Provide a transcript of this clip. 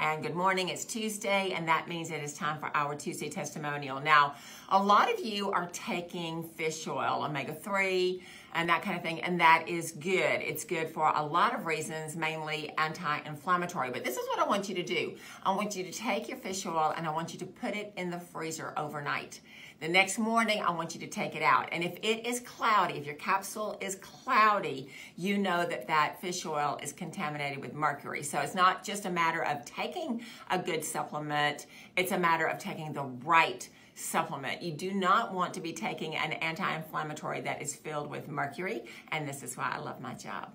And good morning, it's Tuesday, and that means it is time for our Tuesday testimonial. Now, a lot of you are taking fish oil, omega 3, and that kind of thing, and that is good. It's good for a lot of reasons, mainly anti inflammatory. But this is what I want you to do I want you to take your fish oil and I want you to put it in the freezer overnight. The next morning, I want you to take it out. And if it is cloudy, if your capsule is cloudy, you know that that fish oil is contaminated with mercury. So it's not just a matter of taking a good supplement, it's a matter of taking the right supplement. You do not want to be taking an anti inflammatory that is filled with mercury. And this is why I love my job.